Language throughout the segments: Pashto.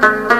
Thank you.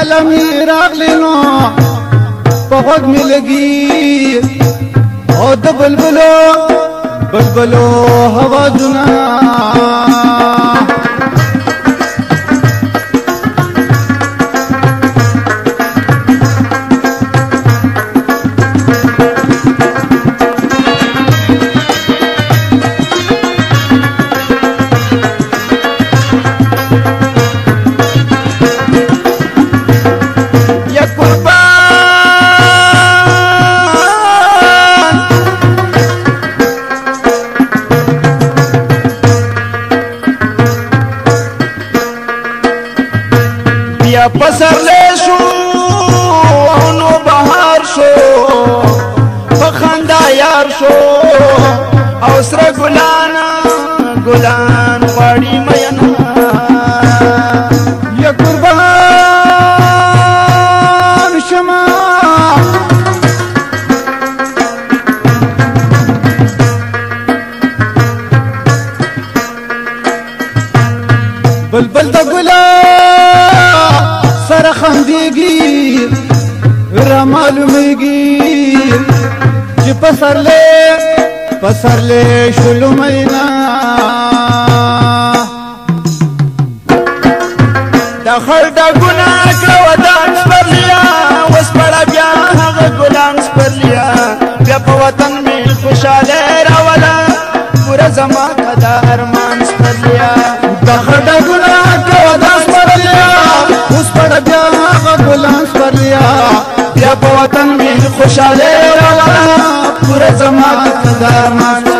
علم راغلی نو په غوږ مې لګي او د بلبلو بلبلو هوا جنا او سره ګلان ګلان غواړي مینا یا قربان شما بلبل د ګلا سره خندېږي را معلومېږي پسرلې پسرلې شلو مینا د خړ د ګنا کړو ودان پرلیا وس پړ بیا هغه ګلان پرلیا بیا په وطن می خوشاله راولا پورا زما کدا ارمان پرلیا د خړ د ګنا کړو ودان پرلیا وس پړ بیا هغه ګلان پرلیا بیا په وطن می خوشاله راولا पूरे समाज का मास्टर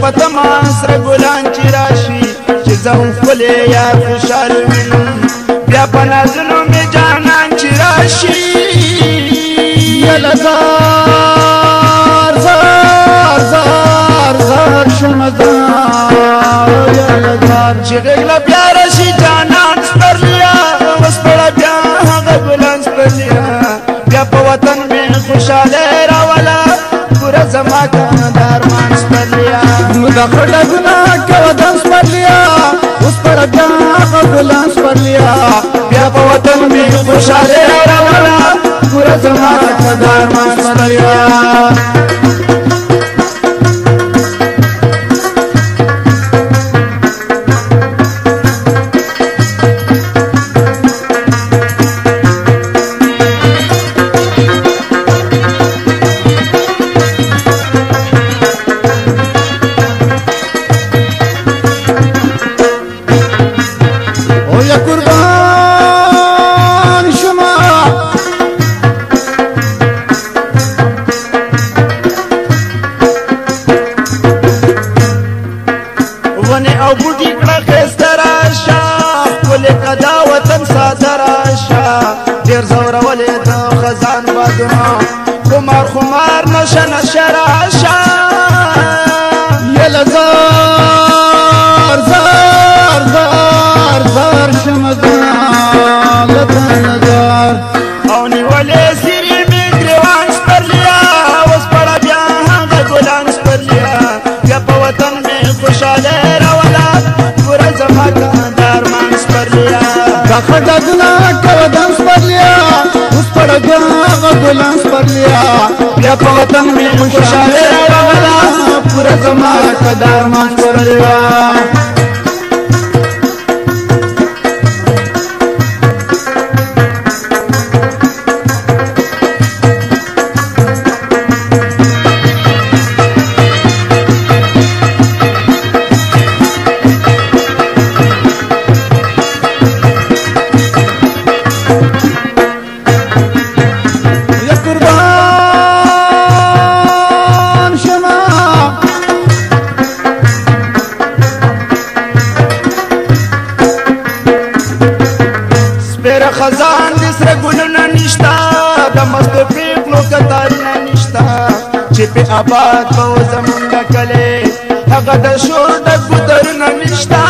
پتما سره ګلان چې راشي چې زه خپل یار خوشاله وینم بیا په نازونو مې جانان چې راشي یلا زار زار زار زار شوم زار یلا زار چې غلا بیا راشي جانان سپرلیا وسپړه بیا هغه ګلان سپرلیا بیا په وطن مې خوشاله راولا پورا زما خړډه ګنا کو دانس پرلیا اوس پړډا غلانس پرلیا بیا په وطن می خوشاله راواله ګور زما خدای ما سنیا ونه او بوټي کړه خسته راشه ولې کدا وطن ساده راشه ډیر زور ولې د خزان بادونو خمار خمار نشه نشه راشه یلزم خدادنا کړه دانس پرلیا اوس پړګا غلانس پرلیا بیا په وطن می خوشاله راغلا پورا زما قدر مان پرلیا د سره ګلونه نشتا د مستو پېغلو کتارونه نشتا چې په آباد به زمونږ کلی هغه د شور د ګودرونه نشتا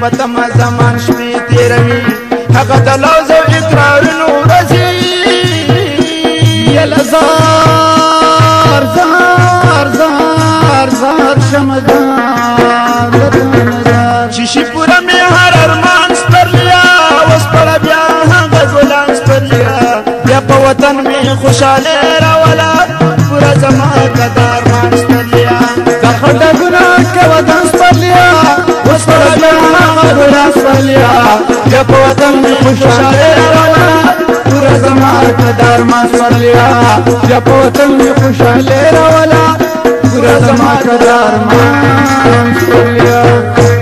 په تما زمان شپې تیروي هغه د لوز او اقرارونو ورځي یل زار زار زار زار شمدار شیشی پورا می هر ارمان سپرلیا وس پړه بیا هغه ګلان سپرلیا بیا په وطن می خوشاله راولا پورا زما قدر مان سپرلیا دا خدای ورا ساليا جپ و تنگ پيشاله روانا سورا سماك دارما سواليا جپ و تنگ پيشاله روالا سورا